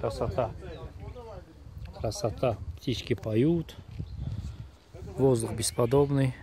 Красота. Красота. Птички поют. Воздух бесподобный.